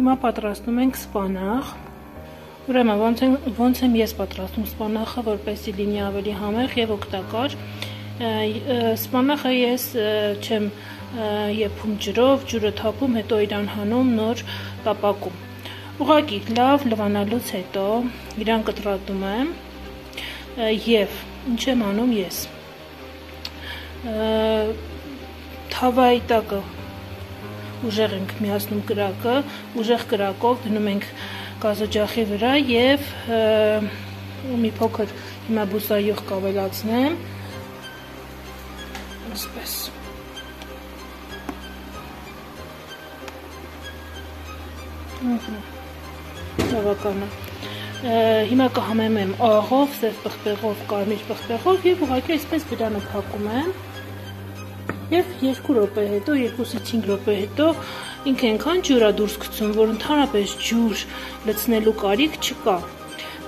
Հիմա պատրաստում ենք սպանախ։ Ուրեմն ոնց են ոնց եմ ես պատրաստում սպանախը, որպեսզի լինի ավելի համեղ եւ օգտակար։ Սպանախը ես չեմ եփում ջրով, ջուրը թափում, հետո իրան հանում, նոր տապակում։ Ուղղակի լավ լվանալուց հետո իրան կտրատում եմ եւ ինչ եմ անում ես։ Թավայի տակը ուժեղ ենք միացնում կրակը, ուժեղ կրակով դնում ենք գազօջախի վրա եւ մի փոքր հիմա բուսայուղ կավելացնեմ ասպես Բավական է։ Հիմա կհամեմեմ աղով, սև պղպեղով, կարմիր պղպեղով եւ ուղղակի այսպես վրանը փակում եմ եւ 2 րոպե հետո 2-ից 5 րոպե հետո ինքը այնքան ջուր է դուրս գցում, որ ընդհանրապես ջուր լցնելու կարիք չկա։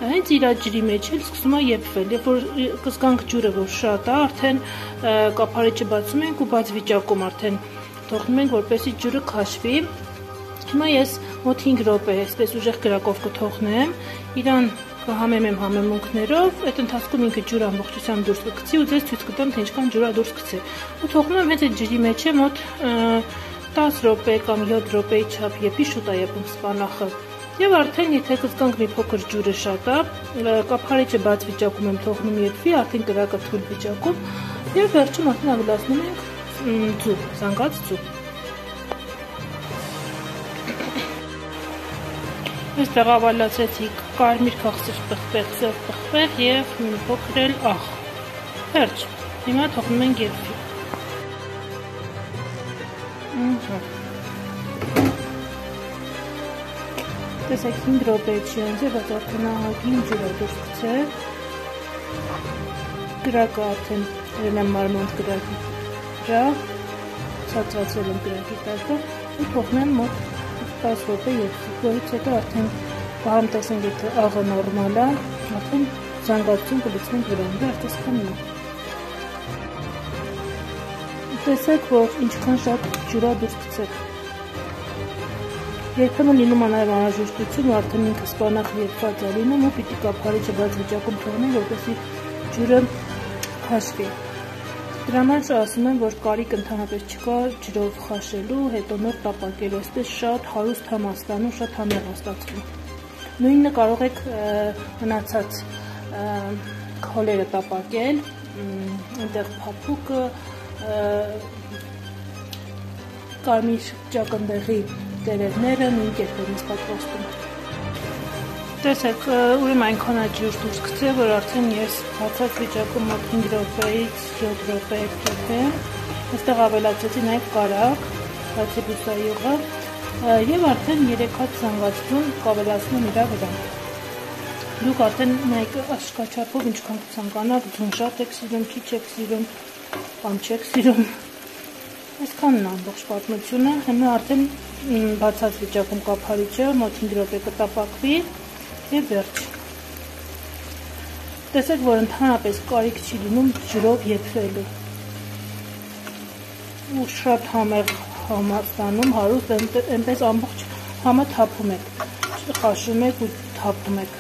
Հենց իր ջրի մեջ էլ սկսում է եփվել։ Երբ որ կզգանք ջուրը որ շատ է, արդեն կափարիչը բացում ենք ու բաց վիճակում արդեն թողնում ենք, որպեսզի ջուրը քաշվի։ Հիմա ես մոտ 5 րոպե այսպես ուժեղ գրակով կթողնեմ։ Իրան կհամեմեմ համեմունքներով, այդ ընթացքում ինքը ջուրը ամբողջությամբ դուրս կգցի ու ձեզ ցույց կտամ թե ինչքան ջուր է դուրս գցի։ Ու թողնում եմ հենց այդ ջրի մեջ է մոտ 10 րոպե կամ 7 րոպեի չափ եփի շուտ է եփում սպանախը։ Եվ արդեն եթե կզգանք մի փոքր ջուրը շատ է, կափարիչը բաց վիճակում եմ թողնում եփվի, արդեն կրակը թույլ վիճակում եւ վերջում արդեն ավելացնում ենք ձու, զանգած ձու։ Այստեղ ավալացեցիք կարմիր քաղցր պղպեղ, ծև պղպեղ եւ փոքր էլ աղ։ Վերջ։ Հիմա թողնում ենք երբի։ Տեսեք 5 րոպե չի անց, բայց արդեն ահագին ջուր է դուրս Գրակը արդեն ելնեմ մարմանդ գրակի վրա, ցածրացել եմ գրակի տակը ու թողնեմ մոտ 10 րոպե երբի, որից հետո արդեն Բամ տեսնենք եթե աղը նորմալ է, արդեն զանգվածություն կլցնենք վրան, դա արդեն սխանում է։ Տեսեք, որ ինչքան շատ ջուրա դուրս գցեք։ Երբեմն լինում է նաև անհրաժեշտություն, ու արդեն ինքը սպանախ երկված է լինում ու պիտի կափարիչը բաց վիճակում թողնենք, որպեսզի ջուրը քաշվի։ Դրա համար ասում եմ, որ կարիք ընդհանրապես չկա ջրով խաշելու, հետո նոր տապակելու, այսպես շատ հարուստ համաստանում, շատ համեղ ստացվում։ Նույնը կարող եք մնացած քոլերը տապակել, այնտեղ փափուկը, կարմիր ճակնդեղի տերևները նույն կերպով ինձ պատրաստում։ Տեսեք, ուրեմն այնքան է ջուր դուրս գցել, որ արդեն ես բացած վիճակում մոտ 5 րոպեից 7 րոպե կփեմ։ Այստեղ ավելացեցի նաև կարակ, բացի բուսայուղը, եւ արդեն 3 հատ զանգվածություն կավելացնում իրա վրա։ Դուք արդեն նայեք աշխաչափով ինչքան կցանկանաք, ձուն շատ եք սիրում, քիչ եք սիրում, կամ չեք սիրում։ Այսքանն ամբողջ պատմությունը։ Հիմա արդեն բացած վիճակում կափարիչը մոտ 5 րոպե կտապակվի եւ վերջ։ Տեսեք, որ ընդհանրապես կարիք չի լինում ջրով եփվելու։ Ու շատ համեղ համաստանում հարուստ այնպես ամբողջ համը թափում եք, խաշում եք ու թափում եք։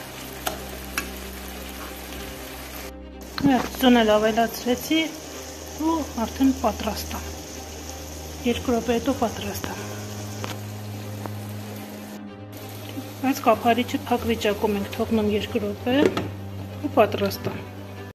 Ծուն էլ ավելացրեցի ու արդեն պատրաստ է։ Երկու րոպե հետո պատրաստ է։ Այս կափարիչը փակ վիճակում ենք թողնում երկու րոպե ու պատրաստ է։